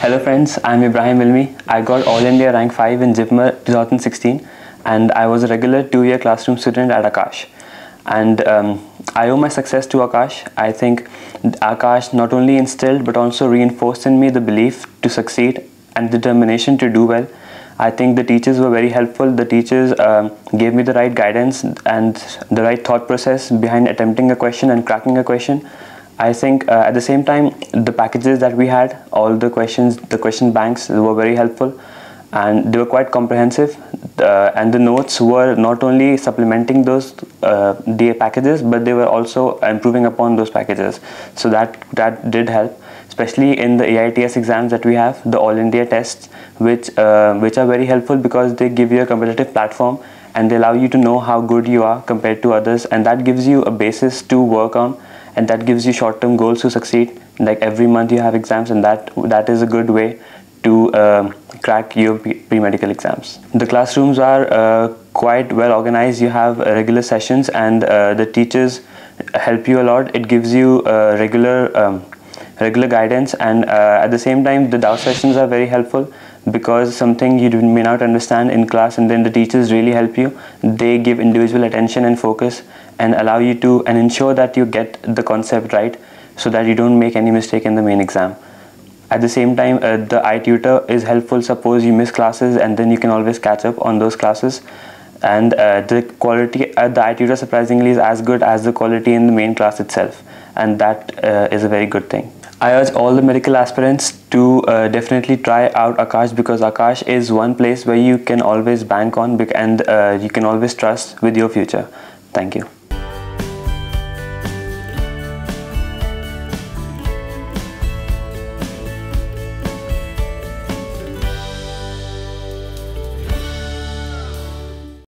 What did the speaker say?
Hello friends, I'm Ibrahim Ilmi. I got All India Rank 5 in JIPMER 2016 and I was a regular two-year classroom student at Aakash. And um, I owe my success to Aakash. I think Aakash not only instilled but also reinforced in me the belief to succeed and determination to do well. I think the teachers were very helpful. The teachers um, gave me the right guidance and the right thought process behind attempting a question and cracking a question. I think uh, at the same time, the packages that we had, all the questions, the question banks were very helpful and they were quite comprehensive. Uh, and the notes were not only supplementing those uh, DA packages, but they were also improving upon those packages. So that, that did help, especially in the AITS exams that we have, the All India tests, which, uh, which are very helpful because they give you a competitive platform and they allow you to know how good you are compared to others. And that gives you a basis to work on and that gives you short-term goals to succeed. Like every month you have exams and that that is a good way to uh, crack your pre-medical exams. The classrooms are uh, quite well organized. You have uh, regular sessions and uh, the teachers help you a lot. It gives you uh, regular um, regular guidance and uh, at the same time the doubt sessions are very helpful because something you may not understand in class and then the teachers really help you. They give individual attention and focus and allow you to and ensure that you get the concept right so that you don't make any mistake in the main exam. At the same time uh, the iTutor is helpful. Suppose you miss classes and then you can always catch up on those classes. And uh, the quality at the iTutor surprisingly is as good as the quality in the main class itself. And that uh, is a very good thing I urge all the medical aspirants to uh, definitely try out Aakash because Aakash is one place where you can always bank on and uh, you can always trust with your future. Thank you.